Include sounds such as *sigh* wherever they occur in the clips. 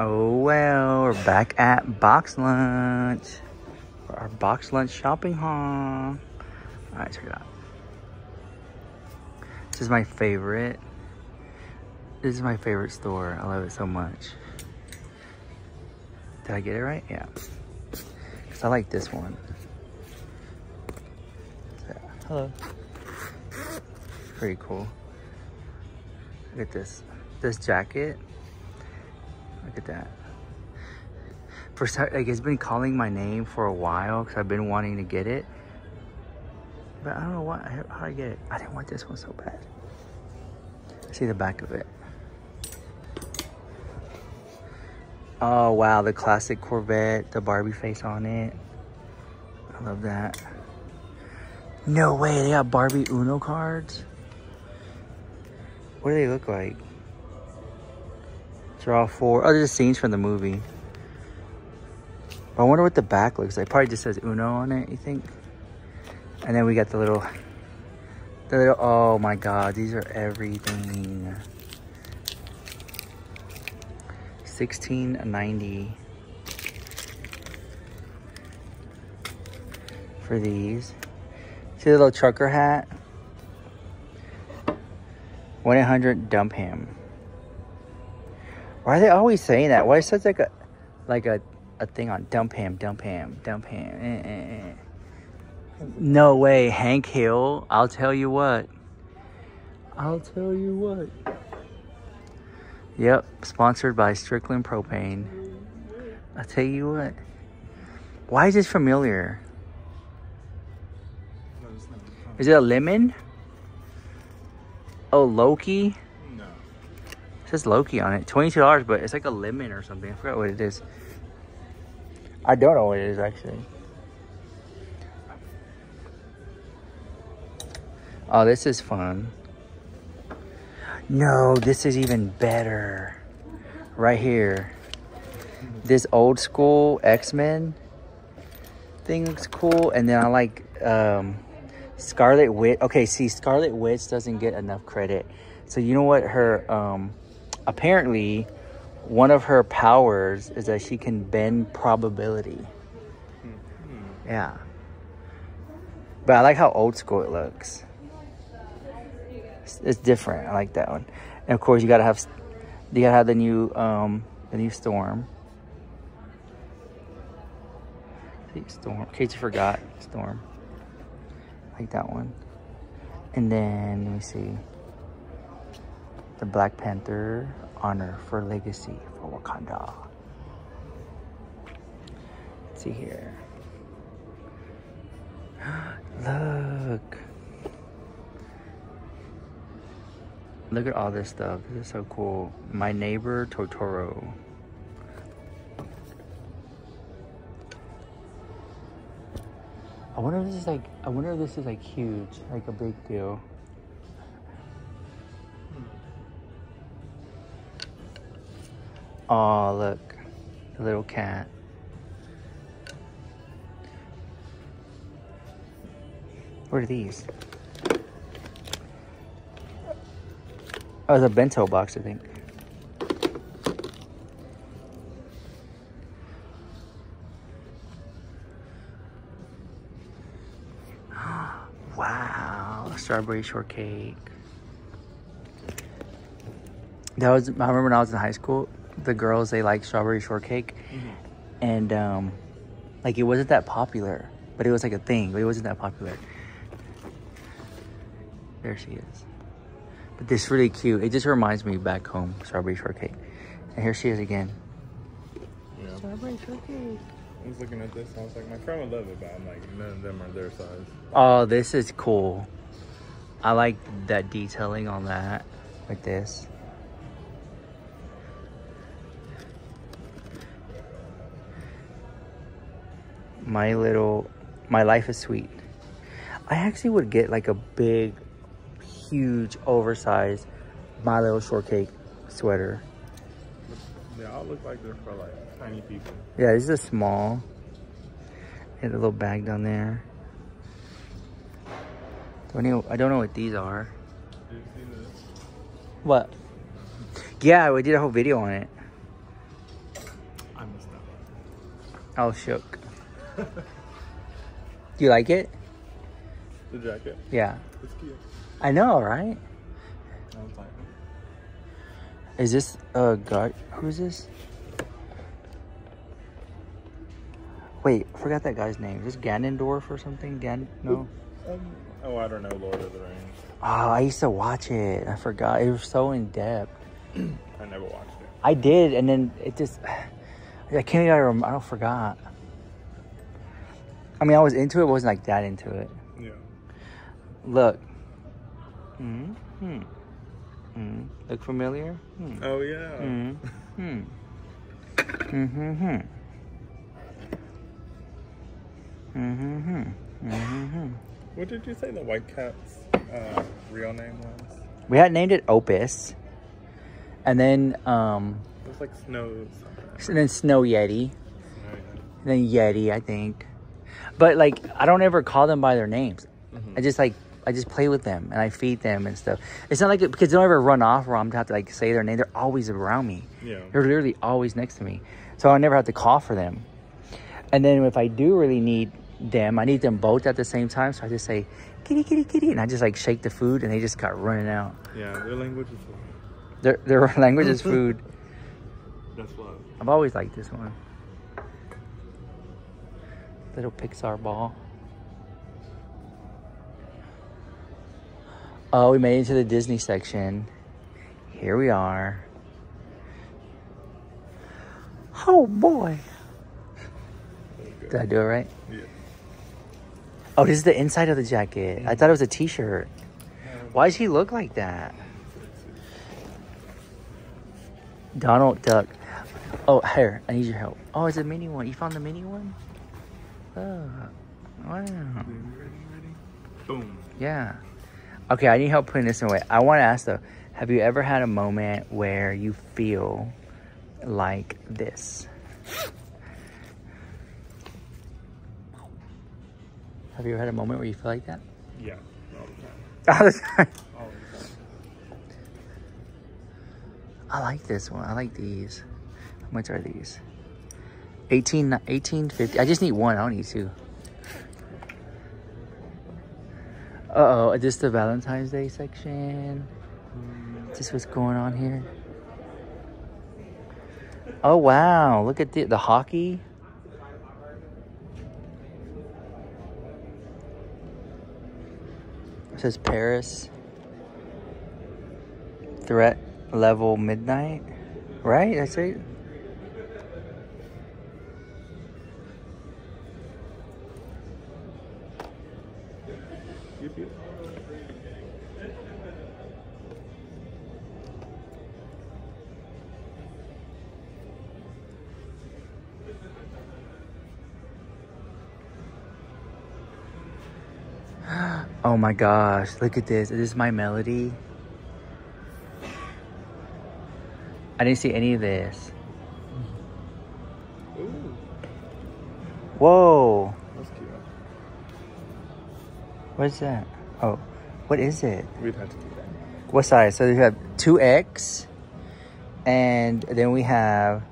Oh well, we're back at box lunch for our box lunch shopping haul. All right, check it out. This is my favorite. This is my favorite store. I love it so much. Did I get it right? Yeah. Cause I like this one. Hello. Pretty cool. Look at this. This jacket. Look at that. For like it's been calling my name for a while because I've been wanting to get it. But I don't know what how I get it. I didn't want this one so bad. See the back of it. Oh wow, the classic Corvette, the Barbie face on it. I love that. No way, they got Barbie Uno cards. What do they look like? Draw four. Oh, there's scenes from the movie. I wonder what the back looks like. Probably just says Uno on it, you think? And then we got the little, the little, oh my God, these are everything. 1690 for these. See the little trucker hat? 1-800 dump him. Why are they always saying that? Why is such like a like a, a thing on dump him, dump him, dump him? Eh, eh, eh. No way, Hank Hill. I'll tell you what. I'll tell you what. Yep, sponsored by Strickland Propane. I'll tell you what. Why is this familiar? Is it a lemon? Oh, Loki? Says Loki on it. $22, but it's like a lemon or something. I forgot what it is. I don't know what it is, actually. Oh, this is fun. No, this is even better. Right here. This old school X-Men thing looks cool. And then I like um, Scarlet Witch. Okay, see, Scarlet Witch doesn't get enough credit. So you know what her, um, apparently one of her powers is that she can bend probability. Yeah. But I like how old school it looks. It's, it's different. I like that one. And of course, you gotta have, you gotta have the new, um, the new Storm. Storm. In case you forgot, Storm. Like that one. And then let me see. The Black Panther honor for legacy for Wakanda. Let's see here. *gasps* Look. Look at all this stuff. This is so cool. My neighbor Totoro. I wonder if this is like I wonder if this is like huge, like a big deal. Oh, look. The little cat. What are these? Oh, it's a bento box, I think. *gasps* wow, strawberry shortcake. That was I remember when I was in high school, the girls they like strawberry shortcake, and um, like it wasn't that popular, but it was like a thing, but it wasn't that popular. There she is. But this is really cute. It just reminds me back home, strawberry shortcake. And here she is again. Yeah. Strawberry shortcake. I was looking at this and I was like, my friend would love it, but I'm like, none of them are their size. Oh, this is cool. I like that detailing on that, like this. My little, my life is sweet. I actually would get like a big, huge, oversized My Little Shortcake sweater. They all look like they're for like tiny people. Yeah, this is small. Get a little bag down there. Don't know, I don't know what these are. Did you see this? What? Yeah, we did a whole video on it. I missed that. I was shook. *laughs* Do you like it? The jacket. Yeah. It's cute. I know, right? I was like, Is this a guard? Who's this? Wait, forgot that guy's name. Is this Ganondorf or something? Gan? No. um, oh, I don't know, Lord of the Rings. Oh, I used to watch it. I forgot. It was so in depth. I never watched it. I did, and then it just. *sighs* I can't even. I don't forgot. I mean, I was into it, but wasn't like that into it. Yeah. Look. Hmm. Hmm. Hmm. Look familiar? Hmm. Oh yeah. Hmm. Hmm. Mm-hmm. Hmm. Mm-hmm. Hmm. Hmm. What did you say the White Cat's uh, real name was? We had named it Opus, and then um. It was like Snow. Something. And then Snow Yeti. Snow Yeti. And then Yeti, I think. But like, I don't ever call them by their names. Mhm. I just like I just play with them and I feed them and stuff. It's not like it, because they don't ever run off or I'm have to like say their name. They're always around me. Yeah. They're literally always next to me, so I never have to call for them. And then if I do really need them, I need them both at the same time. So I just say kitty, kitty, kitty, and I just like shake the food, and they just got running out. Yeah. Their language is Their their *laughs* language is *laughs* food. that's love. I've always liked this one. Little Pixar ball. Oh, we made it to the Disney section. Here we are. Oh boy. Did I do it right? Yeah. Oh, this is the inside of the jacket. I thought it was a t-shirt. Why does he look like that? Donald Duck. Oh, here, I need your help. Oh, it's a mini one. You found the mini one? Oh, wow. Ready, ready, ready. Boom. Yeah. Okay, I need help putting this away. I want to ask though, have you ever had a moment where you feel like this? Have you ever had a moment where you feel like that? Yeah. All the time. *laughs* All the time. All the time. I like this one. I like these. How much are these? 18, 1850. I just need one. I don't need two. Uh oh, is this the Valentine's Day section? Is this what's going on here? Oh wow, look at the, the hockey. It says Paris. Threat level midnight. Right? That's it. Oh my gosh, look at this. This is this my melody? I didn't see any of this. Ooh, Whoa. that's cute. What is that? Oh, what is it? We'd have to do that. What size? So we have 2X, and then we have.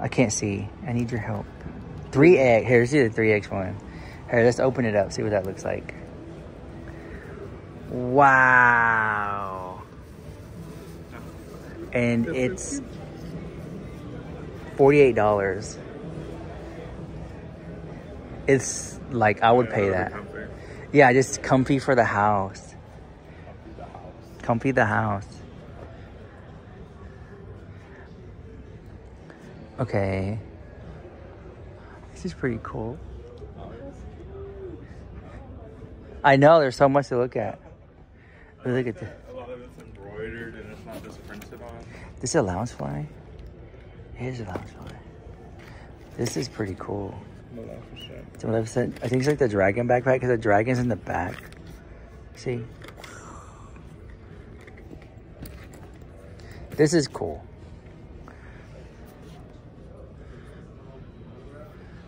I can't see. I need your help. 3X. Here, let's do the 3X one. Here, let's open it up, see what that looks like. Wow. And it's $48. It's like, I would pay that. Yeah, just comfy for the house. Comfy the house. Comfy the house. Okay. This is pretty cool. I know there's so much to look at. Look at this. A lot of it's embroidered and it's not just printed on. This is a Loungefly. Here's a Loungefly. This is pretty cool. Maleficent. It's Maleficent. I think it's like the dragon backpack because the dragon's in the back. See? This is cool.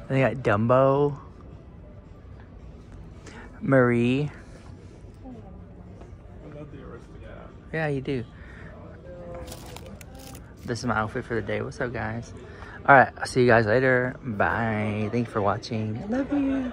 They got Dumbo, Marie. Yeah, you do. This is my outfit for the day. What's up, guys? All right, I'll see you guys later. Bye. Thank you for watching. Love you.